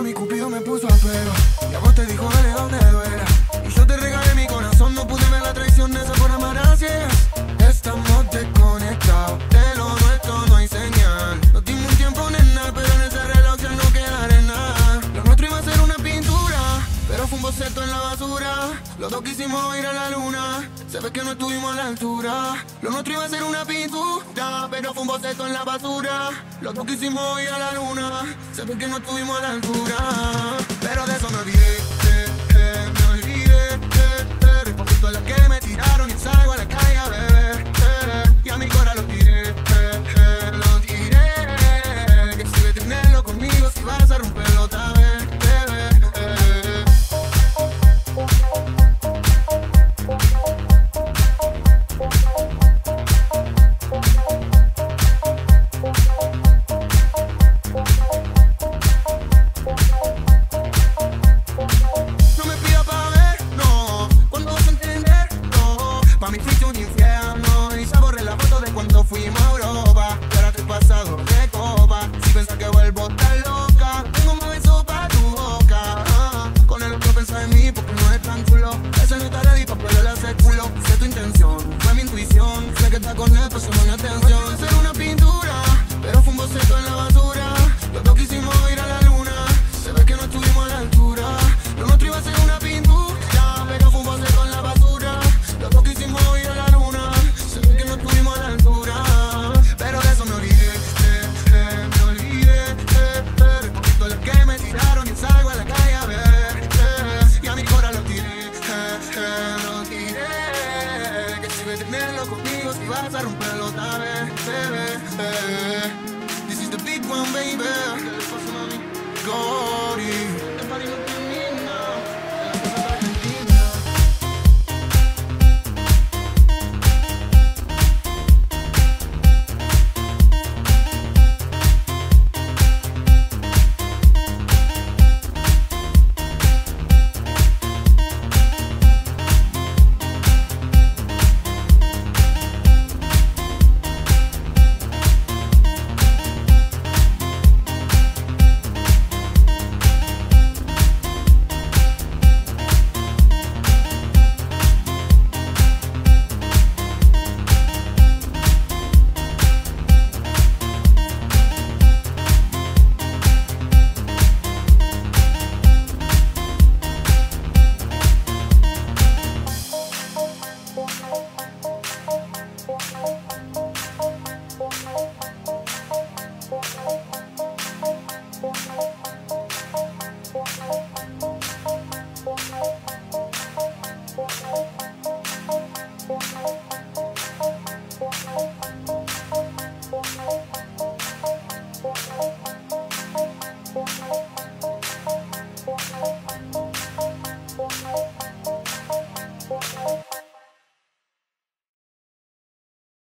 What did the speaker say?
mi cupido me puso a prueba. Y a vos te dijo, dale donde duela. Y yo te regalé mi corazón, no pude ver la traición de esa por amar Los dos quisimos ir a la luna, ve que no estuvimos a la altura. Lo nuestro iba a ser una pintura, pero fue un boceto en la basura. Los dos quisimos ir a la luna, ve que no estuvimos a la altura. Pero de eso me olvidé, eh, eh, me olvidé. Eh, eh. Todas las que me tiraron fuimos vas a romper los tabes, bebé.